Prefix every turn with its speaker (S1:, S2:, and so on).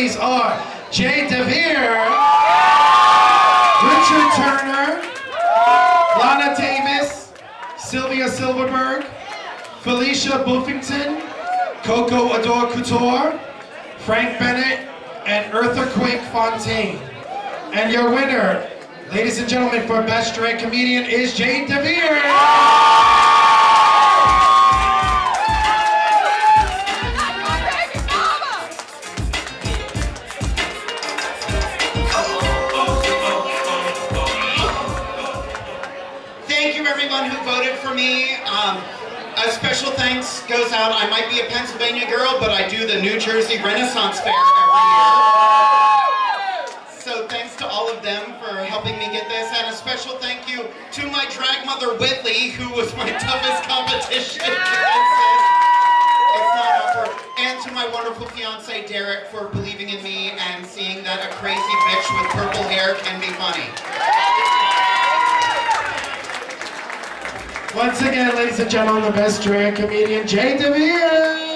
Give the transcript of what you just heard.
S1: nominees are Jade DeVere, Richard Turner, Lana Davis, Sylvia Silverberg, Felicia Buffington, Coco Adore Couture, Frank Bennett, and Eartha Quake Fontaine. And your winner, ladies and gentlemen, for Best Drag Comedian is Jade DeVere.
S2: Everyone who voted for me. Um, a special thanks goes out. I might be a Pennsylvania girl, but I do the New Jersey Renaissance Fair every year. So thanks to all of them for helping me get this. And a special thank you to my drag mother Whitley, who was my toughest competition. It's not. And to my wonderful fiance Derek for believing in me and seeing that a crazy bitch with purple hair can be funny.
S1: Once again, ladies and gentlemen, the Best Drag Comedian, Jade DeVere.